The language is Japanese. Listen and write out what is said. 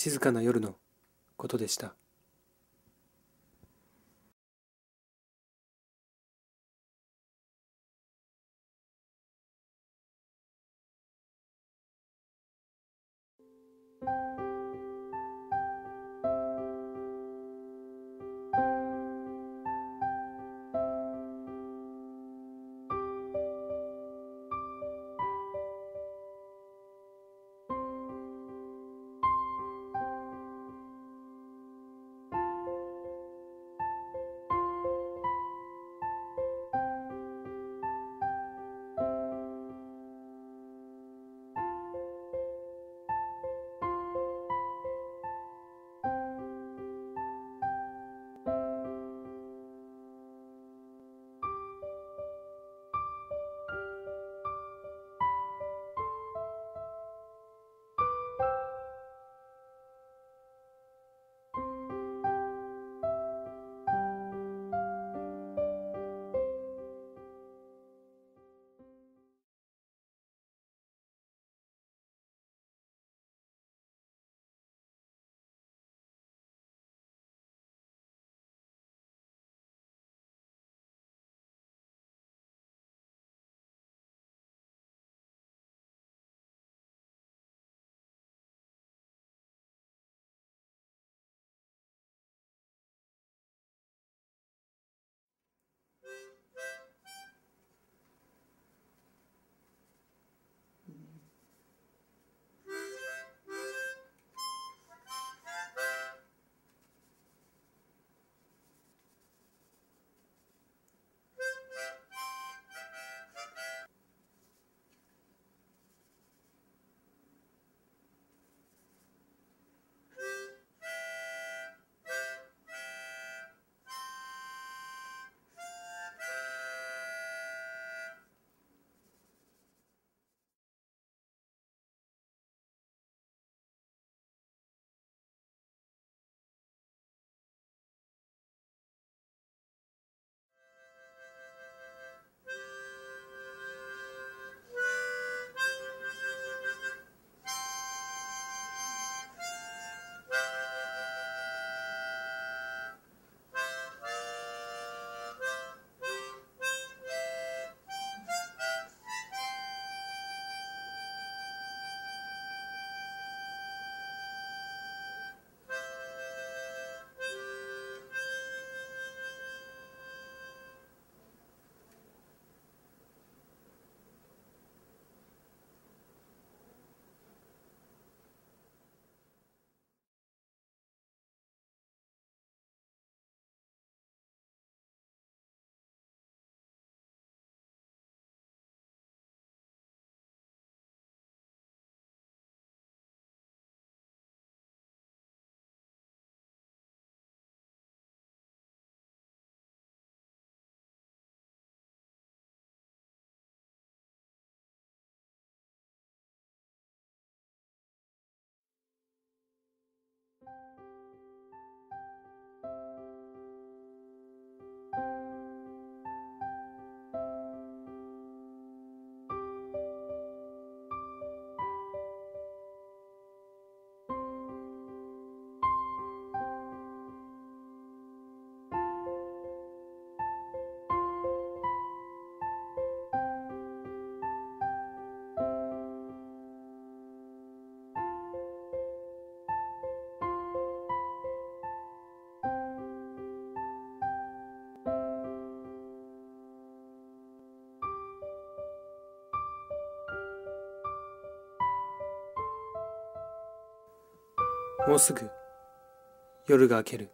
静かな夜のことでした。もうすぐ夜が明ける。